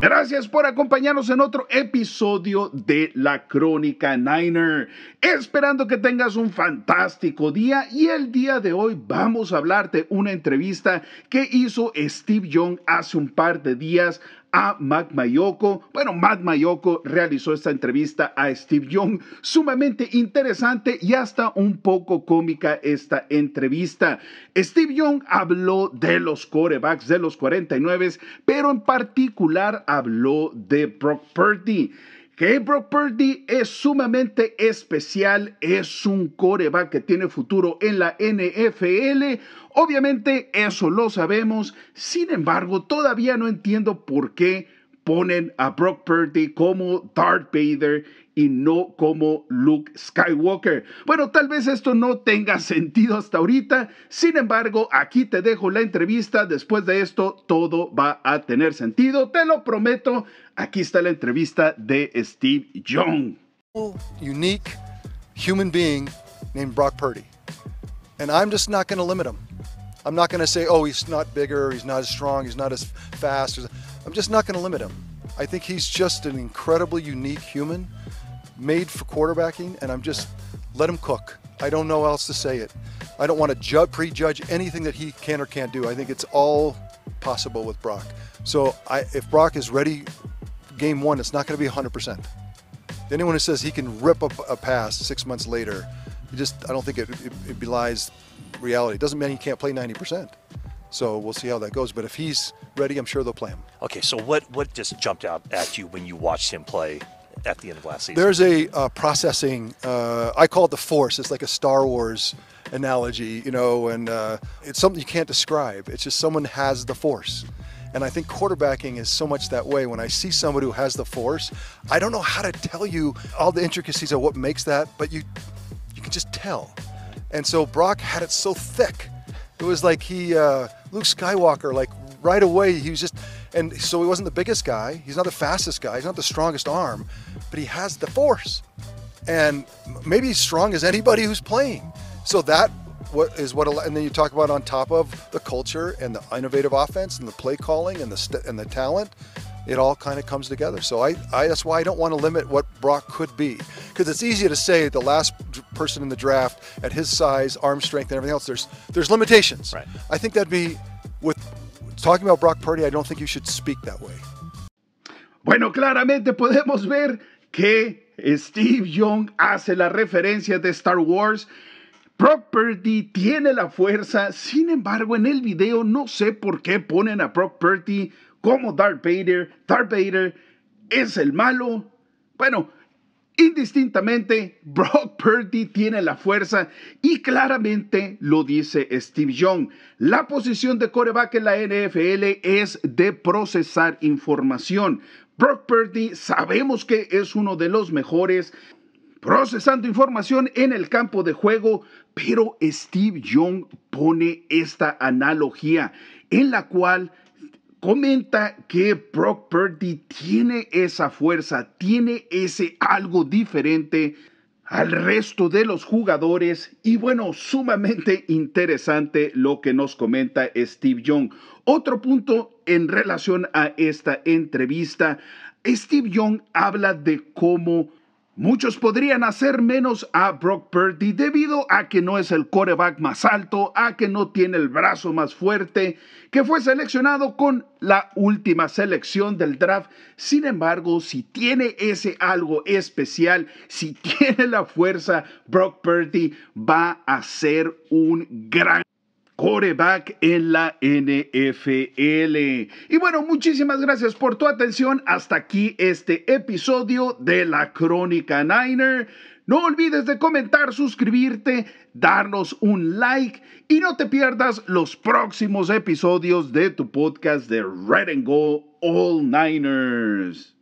Gracias por acompañarnos en otro episodio de La Crónica Niner. Esperando que tengas un fantástico día y el día de hoy vamos a hablar de una entrevista que hizo Steve Young hace un par de días a Matt Mayoko. Bueno, Matt Mayoko realizó esta entrevista a Steve Young, sumamente interesante y hasta un poco cómica esta entrevista. Steve Young habló de los corebacks de los 49, pero en particular habló de Brock Purdy Brock Purdy es sumamente especial, es un coreback que tiene futuro en la NFL. Obviamente eso lo sabemos, sin embargo todavía no entiendo por qué ponen a Brock Purdy como Darth Vader y no como Luke Skywalker. Bueno, tal vez esto no tenga sentido hasta ahorita, sin embargo, aquí te dejo la entrevista, después de esto todo va a tener sentido, te lo prometo, aquí está la entrevista de Steve Young. Unique human being named Brock Purdy. And I'm just not going to limit him. I'm not going to say, oh, he's not bigger, he's not as strong, he's not as fast. I'm just not going to limit him. I think he's just an incredibly unique human made for quarterbacking, and I'm just let him cook. I don't know else to say it. I don't want to ju- prejudge anything that he can or can't do. I think it's all possible with Brock. So I, if Brock is ready, game one, it's not going to be 100%. Anyone who says he can rip a, a pass six months later, just I don't think it, it, it belies reality. It doesn't mean he can't play 90%. So we'll see how that goes. But if he's ready, I'm sure they'll play him. Okay, so what what just jumped out at you when you watched him play at the end of last season? There's a uh, processing. Uh, I call it the Force. It's like a Star Wars analogy, you know, and uh, it's something you can't describe. It's just someone has the Force. And I think quarterbacking is so much that way. When I see somebody who has the force, I don't know how to tell you all the intricacies of what makes that, but you you can just tell. And so Brock had it so thick. It was like he uh, Luke Skywalker, like right away, he was just and so he wasn't the biggest guy. He's not the fastest guy. He's not the strongest arm, but he has the force. And maybe he's strong as anybody who's playing. So that what is what and then you talk about on top of the culture and the innovative offense and the play calling and the and the talent it all kind of comes together. So I, I that's why i don't want to limit what brock could be. Because it's easy to say the last person in the draft at his size arm strength and everything else there's there's limitations. Right. i think that'd be with talking about brock purdy i don't think you should speak that way. Bueno claramente podemos ver que eh, steve young hace la referencia de star wars. Brock Purdy tiene la fuerza, sin embargo en el video no sé por qué ponen a Brock Purdy como Darth Vader. Darth Vader es el malo. Bueno, indistintamente Brock Purdy tiene la fuerza y claramente lo dice Steve Young. La posición de coreback en la NFL es de procesar información. Brock Purdy sabemos que es uno de los mejores procesando información en el campo de juego, pero Steve Young pone esta analogía en la cual comenta que Brock Purdy tiene esa fuerza, tiene ese algo diferente al resto de los jugadores y bueno, sumamente interesante lo que nos comenta Steve Young. Otro punto en relación a esta entrevista, Steve Young habla de cómo Muchos podrían hacer menos a Brock Purdy debido a que no es el coreback más alto, a que no tiene el brazo más fuerte, que fue seleccionado con la última selección del draft. Sin embargo, si tiene ese algo especial, si tiene la fuerza, Brock Purdy va a ser un gran coreback en la NFL. Y bueno, muchísimas gracias por tu atención. Hasta aquí este episodio de la Crónica Niner. No olvides de comentar, suscribirte, darnos un like y no te pierdas los próximos episodios de tu podcast de Red and Go All Niners.